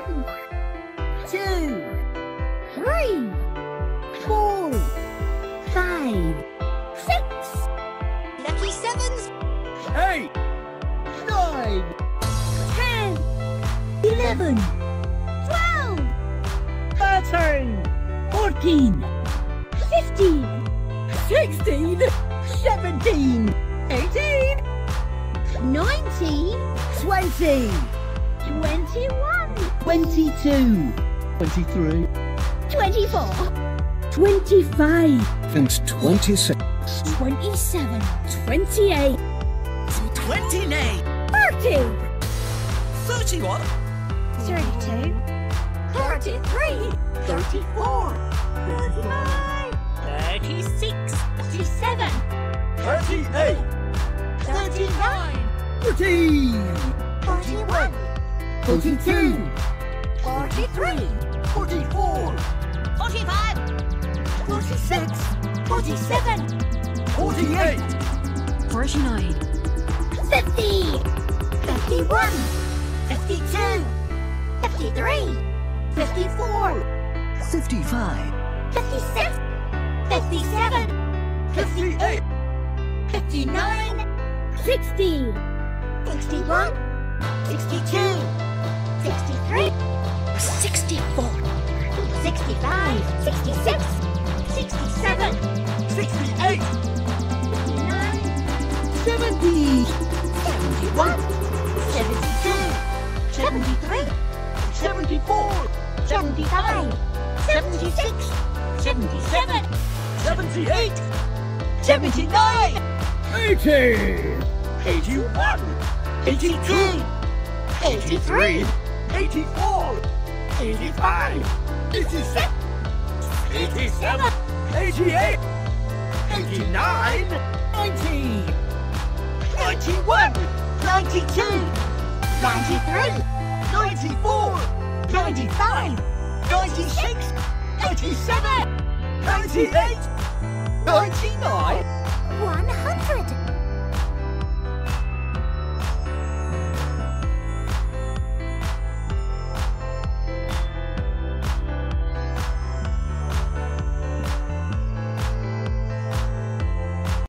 One, two, three, four, five, six, Lucky sevens. Eight. Nine. ten, eleven, twelve, Thirteen. fourteen, fifteen, Sixteen. Seventeen. Eighteen. nineteen, Twenty. Twenty-one, Twenty-two. Twenty-three. twenty-four, twenty-five, and 26. twenty-seven, twenty-eight, Twenty-nine. thirty, Thirty-one. thirty-two, thirty-three, thirty-four, thirty-five, thirty-six, thirty-seven, Thirty-eight. thirty-nine, Forty. forty-one, Forty-two. forty-three, Forty-four. forty-five, forty-six, forty-seven, Forty-eight. forty-nine, fifty, fifty-one, fifty-two, fifty-three, fifty-four, 55. fifty-six, fifty-seven, Fifty-eight. fifty-nine, sixty, sixty-one, sixty-two, sixty-three, sixty-four, sixty-five, sixty-six, sixty-seven, Sixty-eight. sixty-nine, Seventy. seventy-one, seventy-two, seventy-three, Seventy-four. seventy-five, seventy-six, seventy-seven, Seventy-eight. Seventy-nine. Eighty. Eighty-one. Eighty-two. Eighty-three. Eighty-four. Eighty-five. Eighty-six. Eighty-seven. Eighty-eight. Eighty-nine. Ninety. Ninety-one. Ninety-two. ninety-three, Ninety-four. Ninety-five. Ninety-six. Ninety-seven. Ninety-eight. Ninety-nine. one hundred.